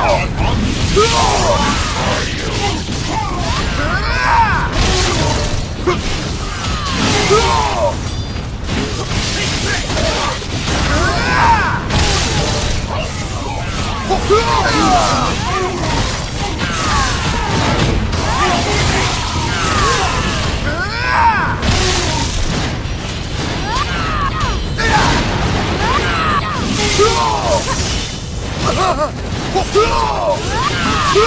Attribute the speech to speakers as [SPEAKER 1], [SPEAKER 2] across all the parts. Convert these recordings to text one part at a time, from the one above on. [SPEAKER 1] Oh! No! No!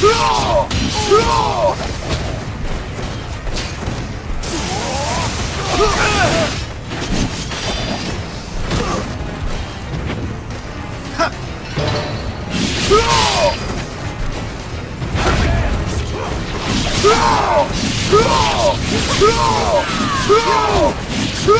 [SPEAKER 1] No! No! No! No! Let's go!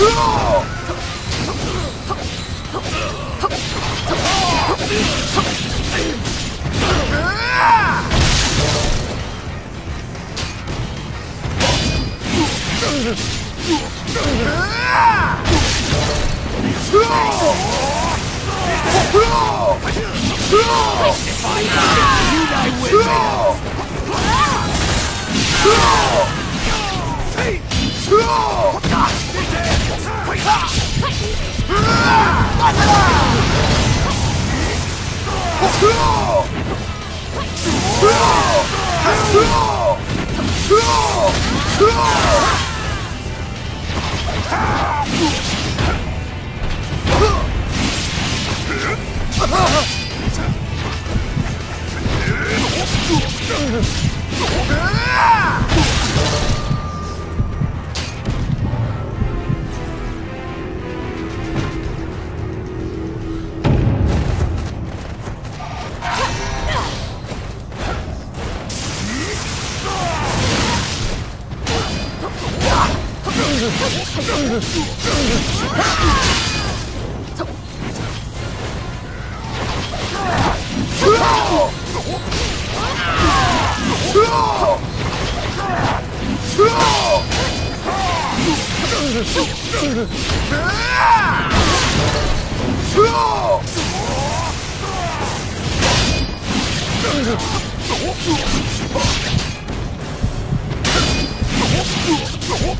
[SPEAKER 1] Oh! Oh! Oh! Oh!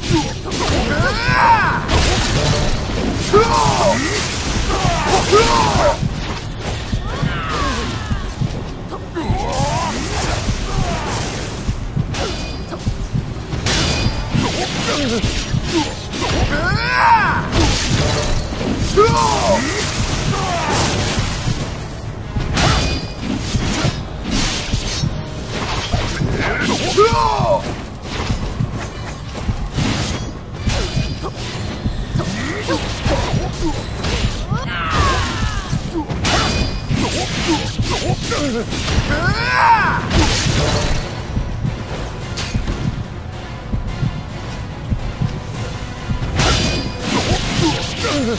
[SPEAKER 1] No!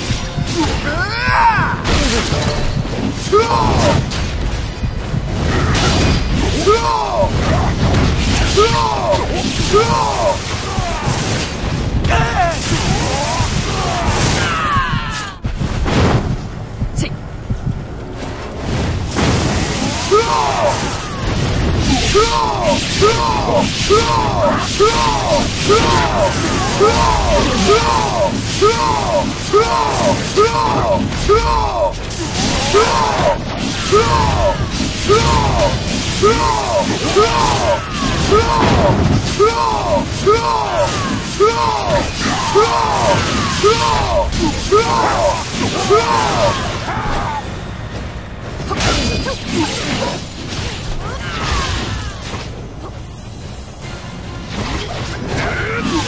[SPEAKER 1] No! No! No! Ugh!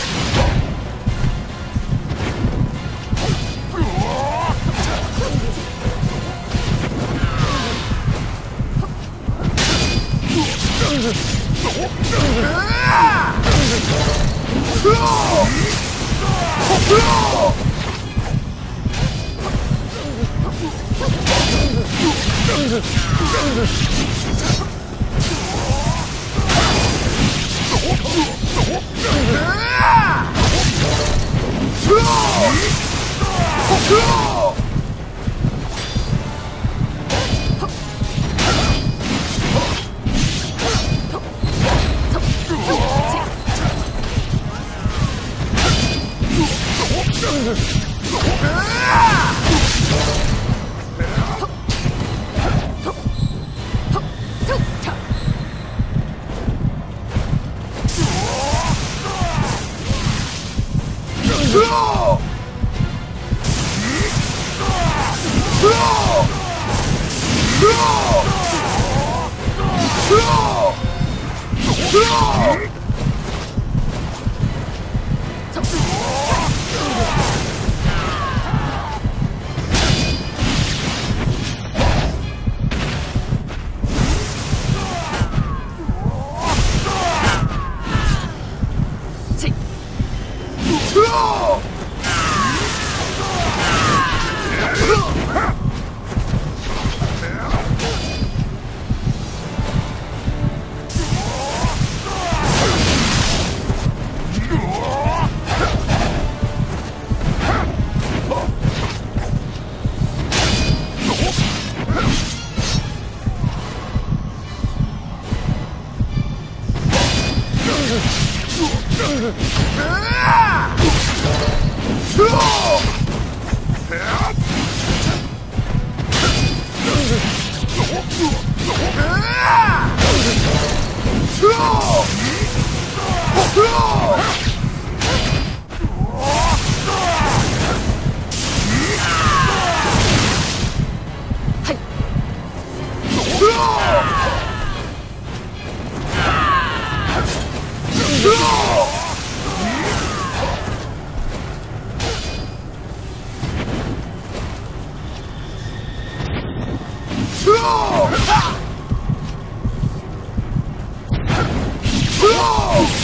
[SPEAKER 1] No! No!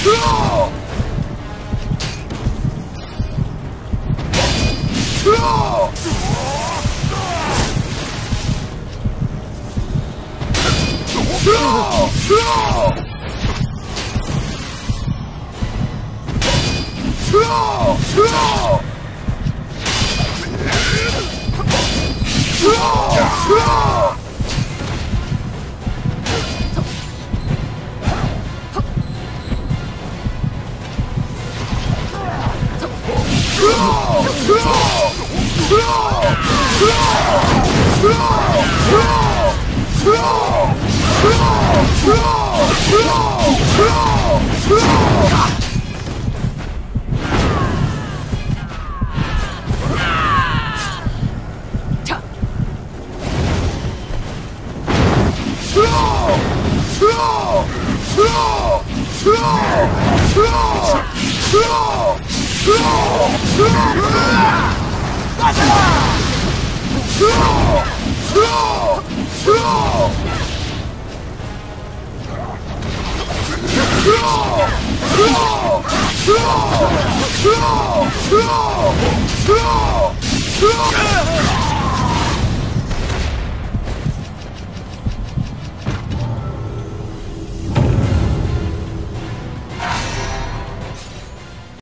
[SPEAKER 1] No! Draw! Draw! Draw! Draw! No! No! No! No!